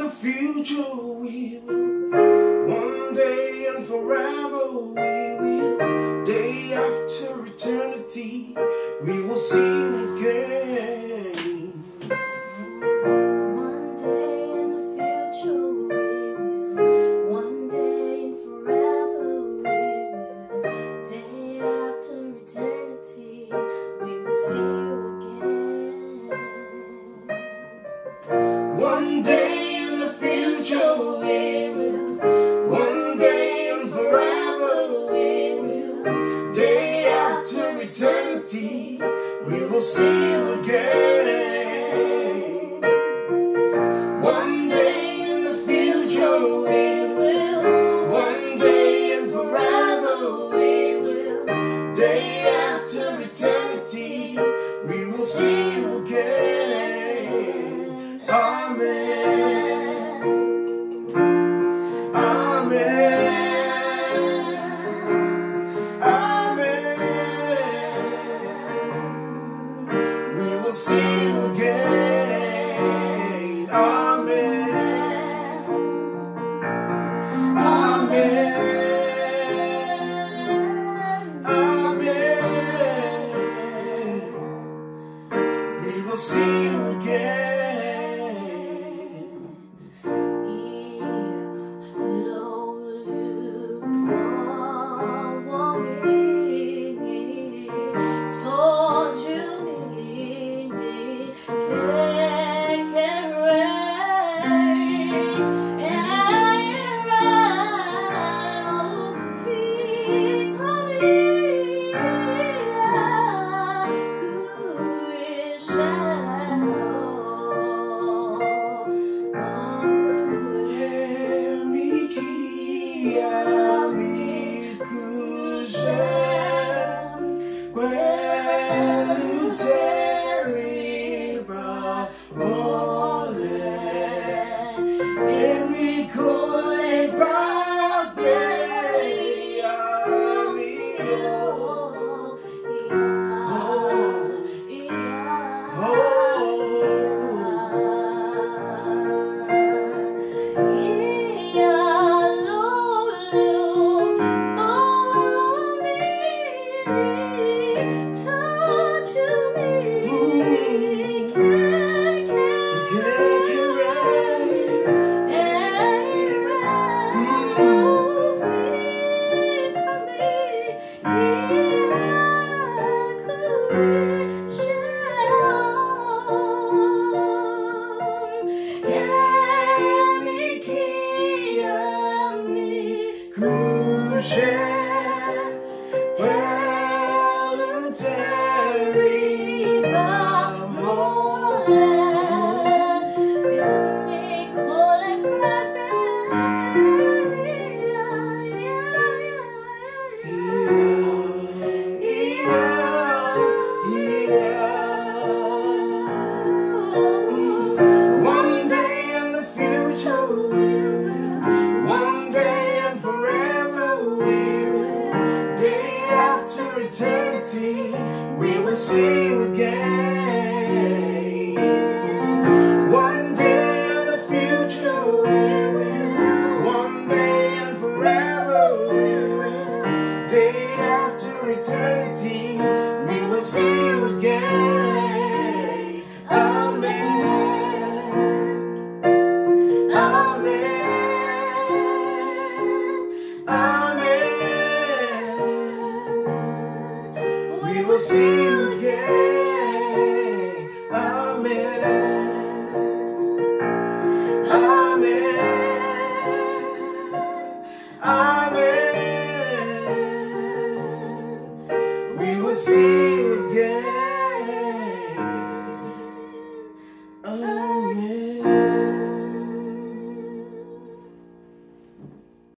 in the future we will. One day and forever we will. Day after eternity, we will see you again. One day in the future we will. One day and forever we will. Day after eternity, we will see you again. One day One day and forever we will. Day after eternity, we will see you again. Thank you. One see you again. One day in the future we will. One day and forever we will. Day after eternity, we will see you again. Amen. Amen. Amen. We will see you again.